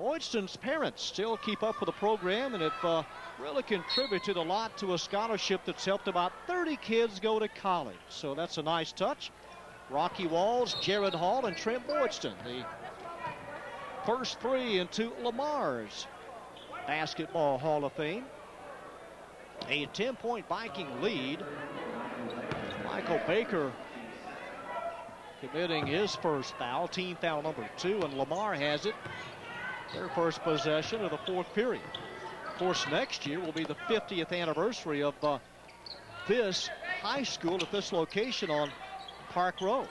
Boydston's parents still keep up with the program and have uh, really contributed a lot to a scholarship that's helped about 30 kids go to college. So that's a nice touch. Rocky Walls, Jared Hall, and Trent Boydston. The first three into Lamar's Basketball Hall of Fame. A 10-point Viking lead. Michael Baker committing his first foul, team foul number two, and Lamar has it. Their first possession of the fourth period. Of course, next year will be the 50th anniversary of uh, this high school at this location on Park Road,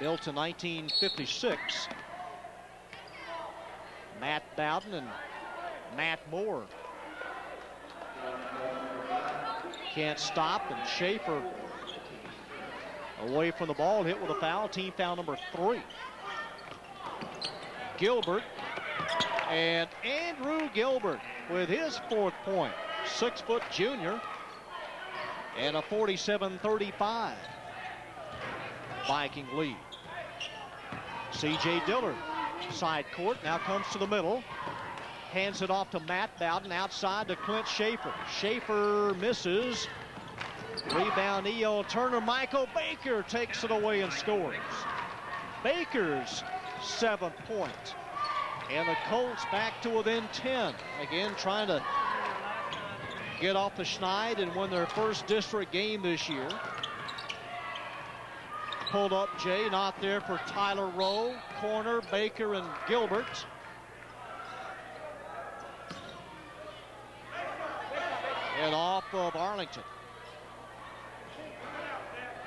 built in 1956. Matt Bowden and Matt Moore can't stop, and Schaefer away from the ball, hit with a foul, team foul number three. Gilbert and Andrew Gilbert with his fourth point. Six foot junior and a 47-35 Viking lead. C.J. Dillard, side court, now comes to the middle. Hands it off to Matt Bowden, outside to Clint Schaefer. Schaefer misses. Rebound E.L. Turner. Michael Baker takes it away and scores. Baker's seventh point. And the Colts back to within 10. Again, trying to get off the schneid and win their first district game this year. Pulled up Jay, not there for Tyler Rowe. Corner, Baker and Gilbert. And off of Arlington.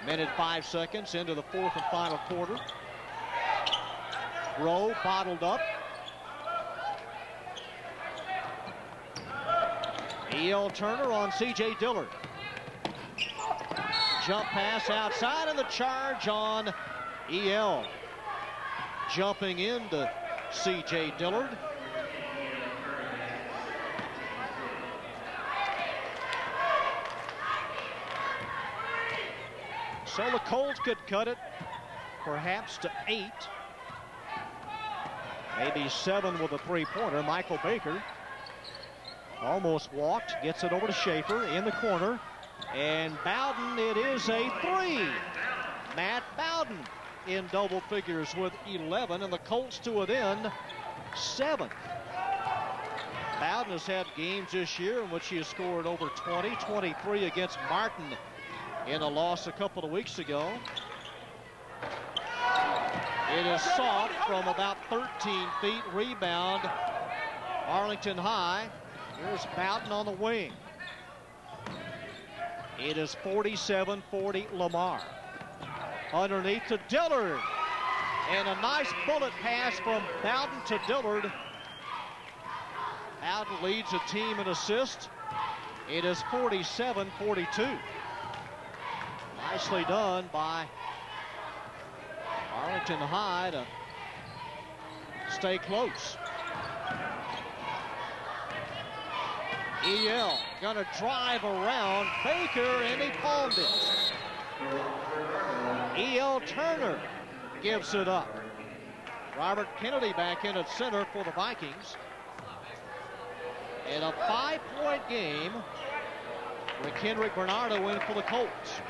Minute five seconds into the fourth and final quarter. Rowe bottled up. E.L. Turner on C.J. Dillard. Jump pass outside and the charge on E.L. Jumping into C.J. Dillard. So the Colts could cut it perhaps to eight. Maybe seven with a three-pointer. Michael Baker almost walked, gets it over to Schaefer in the corner. And Bowden, it is a three. Matt Bowden in double figures with 11, and the Colts to within seven. Bowden has had games this year in which he has scored over 20, 23 against Martin in a loss a couple of weeks ago. It is soft from about 13 feet. Rebound, Arlington High. Here's Bowden on the wing. It is 47-40 Lamar. Underneath to Dillard. And a nice bullet pass from Bowden to Dillard. Bowden leads the team in assist. It is 47-42. Nicely done by Arlington High uh, to stay close. EL gonna drive around Baker and he palmed it. EL Turner gives it up. Robert Kennedy back in at center for the Vikings. In a five-point game, with Bernardo in for the Colts.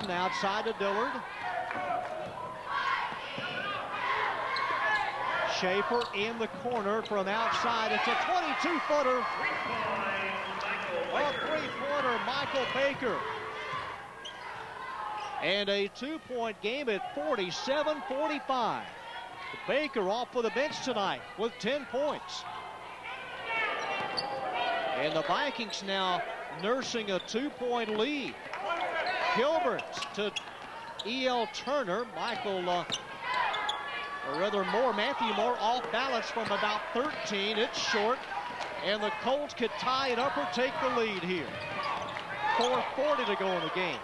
Bowden outside to Dillard. Schaefer in the corner from outside. It's a 22-footer. A three-pointer, Michael Baker. And a two-point game at 47-45. Baker off for the bench tonight with 10 points. And the Vikings now nursing a two-point lead. Gilbert to E.L. Turner. Michael, uh, or rather Moore, Matthew Moore off balance from about 13. It's short. And the Colts could tie it up or take the lead here. 4.40 to go in the game.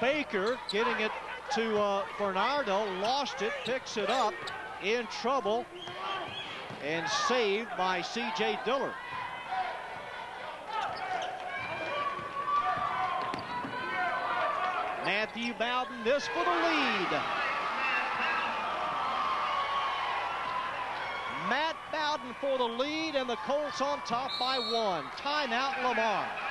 Baker getting it to uh, Bernardo, lost it, picks it up, in trouble, and saved by C.J. Dillard. Matthew Bowden, this for the lead. Matt Bowden for the lead, and the Colts on top by one. Timeout, Lamar.